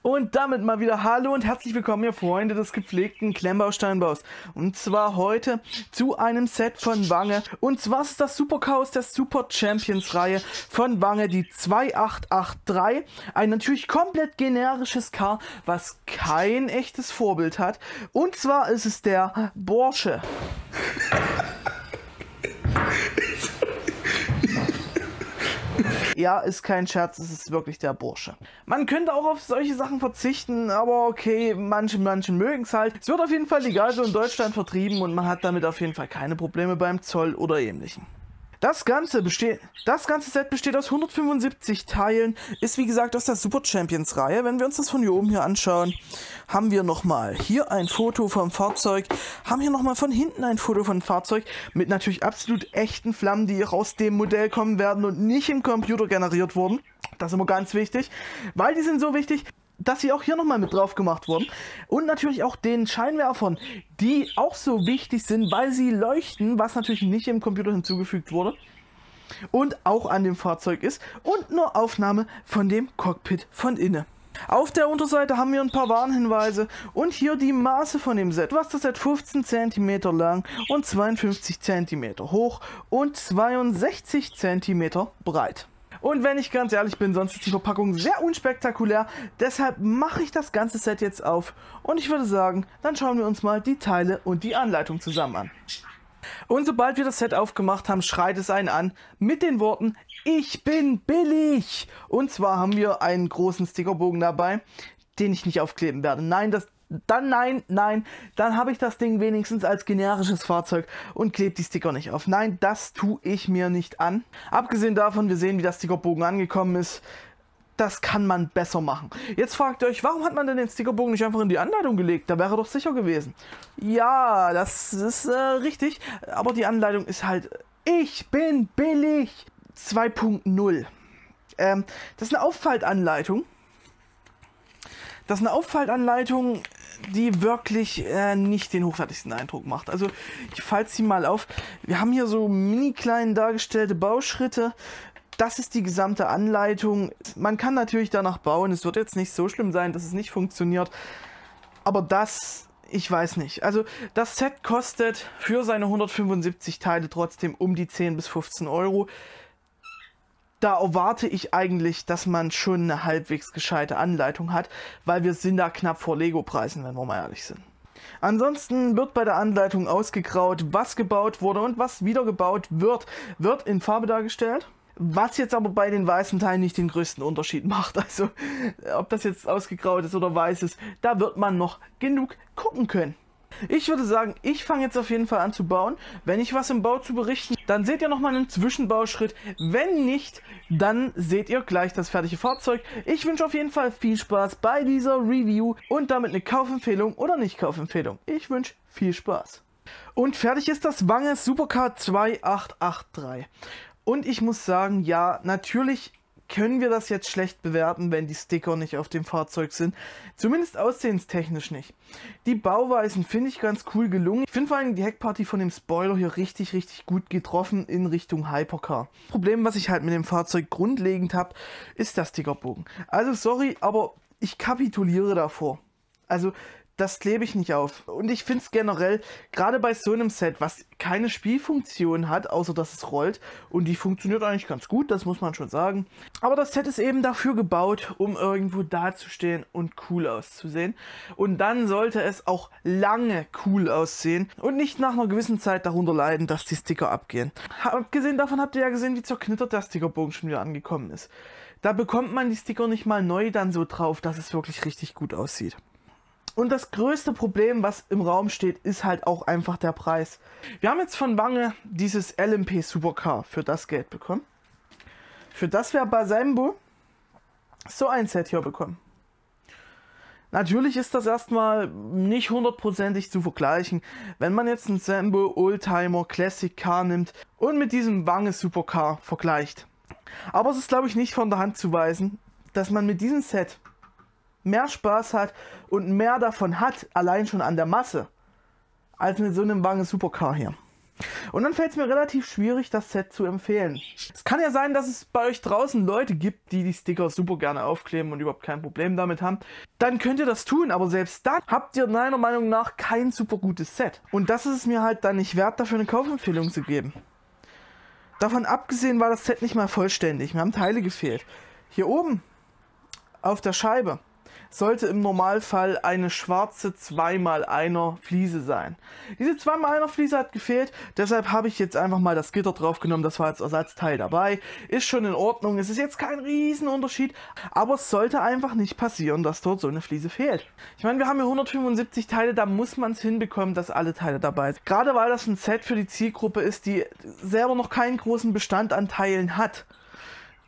Und damit mal wieder Hallo und herzlich willkommen, ihr Freunde des gepflegten Klemmbausteinbaus. Und zwar heute zu einem Set von Wange. Und zwar ist das Superchaos der Super Champions Reihe von Wange, die 2883. Ein natürlich komplett generisches Car, was kein echtes Vorbild hat. Und zwar ist es der Porsche. Ja, ist kein Scherz, es ist wirklich der Bursche. Man könnte auch auf solche Sachen verzichten, aber okay, manche, manche mögen es halt. Es wird auf jeden Fall legal so in Deutschland vertrieben und man hat damit auf jeden Fall keine Probleme beim Zoll oder ähnlichem. Das ganze, das ganze Set besteht aus 175 Teilen, ist wie gesagt aus der Super Champions Reihe. Wenn wir uns das von hier oben hier anschauen, haben wir nochmal hier ein Foto vom Fahrzeug, haben hier nochmal von hinten ein Foto von Fahrzeug mit natürlich absolut echten Flammen, die auch aus dem Modell kommen werden und nicht im Computer generiert wurden. Das ist immer ganz wichtig, weil die sind so wichtig, dass sie auch hier nochmal mit drauf gemacht wurden. Und natürlich auch den Scheinwerfern, die auch so wichtig sind, weil sie leuchten, was natürlich nicht im Computer hinzugefügt wurde. Und auch an dem Fahrzeug ist. Und nur Aufnahme von dem Cockpit von innen. Auf der Unterseite haben wir ein paar Warnhinweise und hier die Maße von dem Set. Was das Set 15 cm lang und 52 cm hoch und 62 cm breit. Und wenn ich ganz ehrlich bin, sonst ist die Verpackung sehr unspektakulär. Deshalb mache ich das ganze Set jetzt auf. Und ich würde sagen, dann schauen wir uns mal die Teile und die Anleitung zusammen an. Und sobald wir das Set aufgemacht haben, schreit es einen an mit den Worten, ich bin billig. Und zwar haben wir einen großen Stickerbogen dabei, den ich nicht aufkleben werde. Nein, das dann nein, nein, dann habe ich das Ding wenigstens als generisches Fahrzeug und klebe die Sticker nicht auf. Nein, das tue ich mir nicht an. Abgesehen davon, wir sehen, wie der Stickerbogen angekommen ist. Das kann man besser machen. Jetzt fragt ihr euch, warum hat man denn den Stickerbogen nicht einfach in die Anleitung gelegt? Da wäre doch sicher gewesen. Ja, das ist äh, richtig. Aber die Anleitung ist halt, ich bin billig 2.0. Ähm, das ist eine Auffaltanleitung. Das ist eine Auffaltanleitung, die wirklich äh, nicht den hochwertigsten Eindruck macht. Also ich falte sie mal auf. Wir haben hier so mini klein dargestellte Bauschritte. Das ist die gesamte Anleitung. Man kann natürlich danach bauen. Es wird jetzt nicht so schlimm sein, dass es nicht funktioniert. Aber das, ich weiß nicht. Also das Set kostet für seine 175 Teile trotzdem um die 10 bis 15 Euro da erwarte ich eigentlich, dass man schon eine halbwegs gescheite Anleitung hat, weil wir sind da knapp vor Lego-Preisen, wenn wir mal ehrlich sind. Ansonsten wird bei der Anleitung ausgegraut, was gebaut wurde und was wieder gebaut wird, wird in Farbe dargestellt. Was jetzt aber bei den weißen Teilen nicht den größten Unterschied macht. Also ob das jetzt ausgegraut ist oder weiß ist, da wird man noch genug gucken können. Ich würde sagen, ich fange jetzt auf jeden Fall an zu bauen. Wenn ich was im Bau zu berichten, dann seht ihr nochmal einen Zwischenbauschritt. Wenn nicht, dann seht ihr gleich das fertige Fahrzeug. Ich wünsche auf jeden Fall viel Spaß bei dieser Review und damit eine Kaufempfehlung oder nicht Kaufempfehlung. Ich wünsche viel Spaß. Und fertig ist das Wange Supercar 2883. Und ich muss sagen, ja, natürlich können wir das jetzt schlecht bewerten, wenn die Sticker nicht auf dem Fahrzeug sind. Zumindest aussehenstechnisch nicht. Die Bauweisen finde ich ganz cool gelungen. Ich finde vor allem die Heckparty von dem Spoiler hier richtig, richtig gut getroffen in Richtung Hypercar. Problem, was ich halt mit dem Fahrzeug grundlegend habe, ist der Stickerbogen. Also sorry, aber ich kapituliere davor. Also das klebe ich nicht auf. Und ich finde es generell, gerade bei so einem Set, was keine Spielfunktion hat, außer dass es rollt, und die funktioniert eigentlich ganz gut, das muss man schon sagen. Aber das Set ist eben dafür gebaut, um irgendwo dazustehen und cool auszusehen. Und dann sollte es auch lange cool aussehen und nicht nach einer gewissen Zeit darunter leiden, dass die Sticker abgehen. Abgesehen davon habt ihr ja gesehen, wie zerknittert der Stickerbogen schon wieder angekommen ist. Da bekommt man die Sticker nicht mal neu dann so drauf, dass es wirklich richtig gut aussieht. Und das größte Problem, was im Raum steht, ist halt auch einfach der Preis. Wir haben jetzt von Wange dieses LMP Supercar für das Geld bekommen. Für das wir bei Sambo so ein Set hier bekommen. Natürlich ist das erstmal nicht hundertprozentig zu vergleichen, wenn man jetzt einen Sambo Oldtimer Classic Car nimmt und mit diesem Wange Supercar vergleicht. Aber es ist glaube ich nicht von der Hand zu weisen, dass man mit diesem Set mehr Spaß hat und mehr davon hat, allein schon an der Masse, als mit so einem Wange Supercar hier. Und dann fällt es mir relativ schwierig, das Set zu empfehlen. Es kann ja sein, dass es bei euch draußen Leute gibt, die die Sticker super gerne aufkleben und überhaupt kein Problem damit haben. Dann könnt ihr das tun, aber selbst dann habt ihr meiner Meinung nach kein super gutes Set. Und das ist es mir halt dann nicht wert, dafür eine Kaufempfehlung zu geben. Davon abgesehen war das Set nicht mal vollständig. Mir haben Teile gefehlt. Hier oben auf der Scheibe sollte im Normalfall eine schwarze 2x1er Fliese sein. Diese 2x1er Fliese hat gefehlt, deshalb habe ich jetzt einfach mal das Gitter drauf genommen, das war als Ersatzteil dabei. Ist schon in Ordnung, es ist jetzt kein Riesenunterschied, aber es sollte einfach nicht passieren, dass dort so eine Fliese fehlt. Ich meine, wir haben hier 175 Teile, da muss man es hinbekommen, dass alle Teile dabei sind. Gerade weil das ein Set für die Zielgruppe ist, die selber noch keinen großen Bestand an Teilen hat.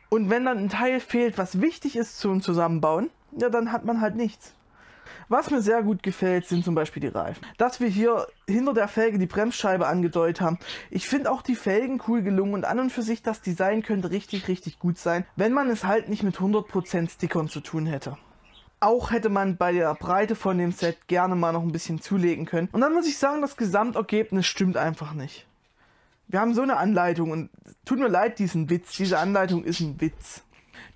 Und wenn dann ein Teil fehlt, was wichtig ist zum Zusammenbauen, ja, dann hat man halt nichts. Was mir sehr gut gefällt, sind zum Beispiel die Reifen. Dass wir hier hinter der Felge die Bremsscheibe angedeutet haben. Ich finde auch die Felgen cool gelungen und an und für sich das Design könnte richtig, richtig gut sein, wenn man es halt nicht mit 100% Stickern zu tun hätte. Auch hätte man bei der Breite von dem Set gerne mal noch ein bisschen zulegen können. Und dann muss ich sagen, das Gesamtergebnis stimmt einfach nicht. Wir haben so eine Anleitung und tut mir leid, diesen Witz. Diese Anleitung ist ein Witz.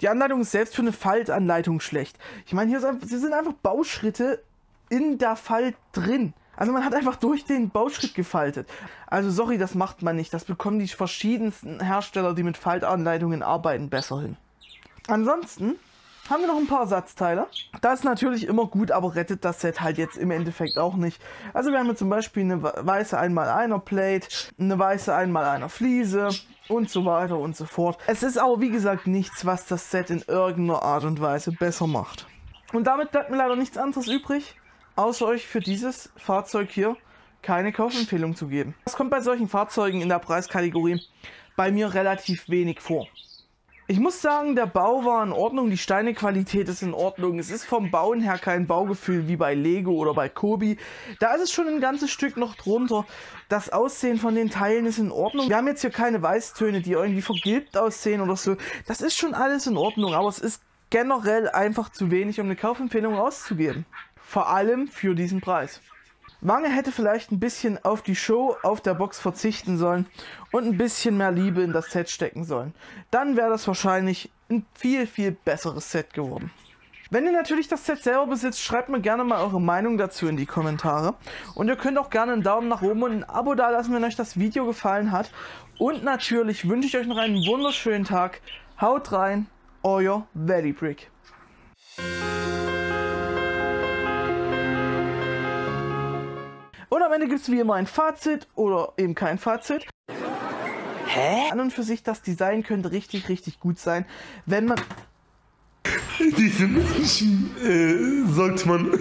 Die Anleitung ist selbst für eine Faltanleitung schlecht. Ich meine, hier sind, sind einfach Bauschritte in der Falt drin. Also man hat einfach durch den Bauschritt gefaltet. Also sorry, das macht man nicht. Das bekommen die verschiedensten Hersteller, die mit Faltanleitungen arbeiten, besser hin. Ansonsten haben wir noch ein paar Ersatzteile. Das ist natürlich immer gut, aber rettet das Set halt jetzt im Endeffekt auch nicht. Also wir haben hier zum Beispiel eine weiße 1x1er Plate, eine weiße 1x1er Fliese und so weiter und so fort. Es ist aber wie gesagt nichts, was das Set in irgendeiner Art und Weise besser macht. Und damit bleibt mir leider nichts anderes übrig, außer euch für dieses Fahrzeug hier keine Kaufempfehlung zu geben. Das kommt bei solchen Fahrzeugen in der Preiskategorie bei mir relativ wenig vor. Ich muss sagen, der Bau war in Ordnung, die Steinequalität ist in Ordnung. Es ist vom Bauen her kein Baugefühl wie bei Lego oder bei Kobi. Da ist es schon ein ganzes Stück noch drunter. Das Aussehen von den Teilen ist in Ordnung. Wir haben jetzt hier keine Weißtöne, die irgendwie vergilbt aussehen oder so. Das ist schon alles in Ordnung, aber es ist generell einfach zu wenig, um eine Kaufempfehlung auszugeben. Vor allem für diesen Preis. Wange hätte vielleicht ein bisschen auf die Show auf der Box verzichten sollen und ein bisschen mehr Liebe in das Set stecken sollen. Dann wäre das wahrscheinlich ein viel, viel besseres Set geworden. Wenn ihr natürlich das Set selber besitzt, schreibt mir gerne mal eure Meinung dazu in die Kommentare. Und ihr könnt auch gerne einen Daumen nach oben und ein Abo da lassen, wenn euch das Video gefallen hat. Und natürlich wünsche ich euch noch einen wunderschönen Tag. Haut rein, euer Valleybrick. Und am Ende gibt es wie immer ein Fazit oder eben kein Fazit. Hä? An und für sich, das Design könnte richtig, richtig gut sein, wenn man... Diese Menschen äh, sollte man